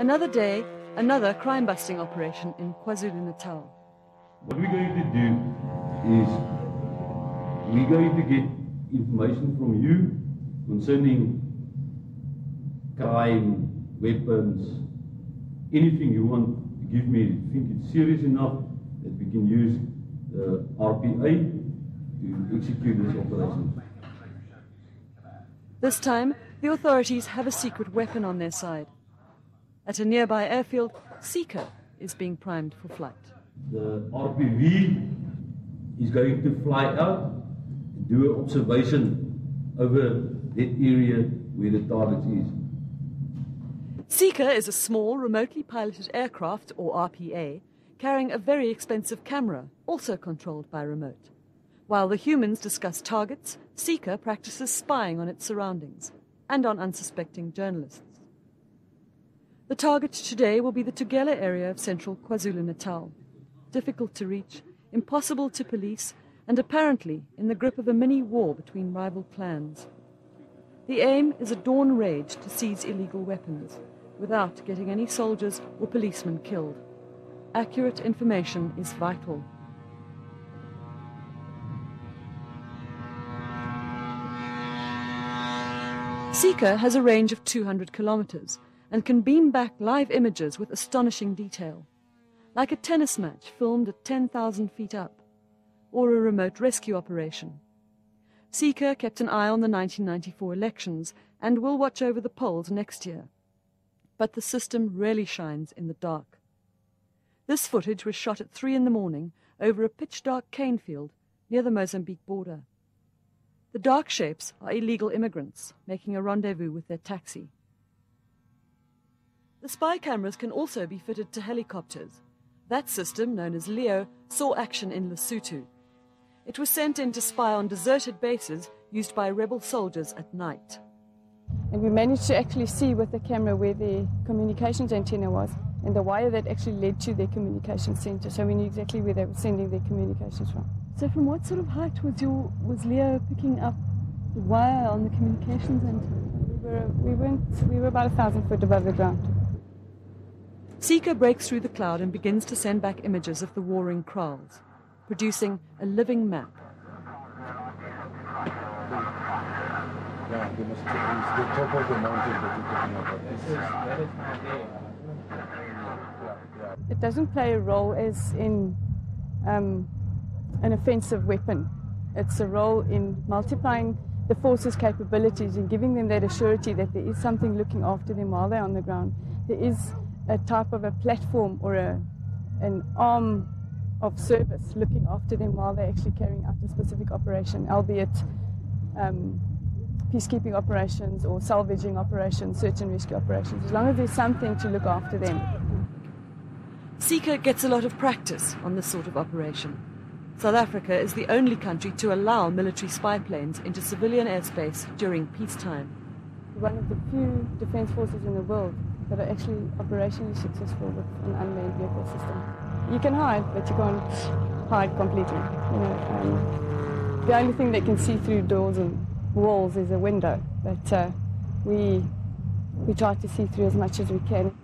Another day, another crime busting operation in KwaZulu Natal. What we're going to do is we're going to get information from you concerning crime, weapons, anything you want to give me, I think it's serious enough that we can use the RPA to execute this operation. This time, the authorities have a secret weapon on their side. At a nearby airfield, Seeker is being primed for flight. The RPV is going to fly out and do an observation over that area where the target is. Seeker is a small, remotely piloted aircraft, or RPA, carrying a very expensive camera, also controlled by remote. While the humans discuss targets, Seeker practices spying on its surroundings and on unsuspecting journalists. The target today will be the Tugela area of central KwaZulu Natal. Difficult to reach, impossible to police, and apparently in the grip of a mini war between rival clans. The aim is a dawn raid to seize illegal weapons without getting any soldiers or policemen killed. Accurate information is vital. Seeker has a range of 200 kilometers and can beam back live images with astonishing detail, like a tennis match filmed at 10,000 feet up, or a remote rescue operation. Seeker kept an eye on the 1994 elections and will watch over the polls next year. But the system really shines in the dark. This footage was shot at 3 in the morning over a pitch dark cane field near the Mozambique border. The dark shapes are illegal immigrants making a rendezvous with their taxi. The spy cameras can also be fitted to helicopters. That system, known as LEO, saw action in Lesotho. It was sent in to spy on deserted bases used by rebel soldiers at night. And we managed to actually see with the camera where the communications antenna was and the wire that actually led to their communication center. So we knew exactly where they were sending their communications from. So from what sort of height was your was Leo picking up the wire on the communications antenna? We were, we, went, we were about a thousand foot above the ground. Seeker breaks through the cloud and begins to send back images of the warring kraals, producing a living map. It doesn't play a role as in um, an offensive weapon. It's a role in multiplying the force's capabilities and giving them that assurity that there is something looking after them while they're on the ground. There is a type of a platform or a, an arm of service looking after them while they're actually carrying out a specific operation, albeit um, peacekeeping operations or salvaging operations, search and rescue operations, as long as there's something to look after them. Seeker gets a lot of practice on this sort of operation. South Africa is the only country to allow military spy planes into civilian airspace during peacetime. One of the few defense forces in the world that are actually operationally successful with an unmanned vehicle system. You can hide, but you can't hide completely. You know, um, the only thing that can see through doors and walls is a window, but uh, we we try to see through as much as we can.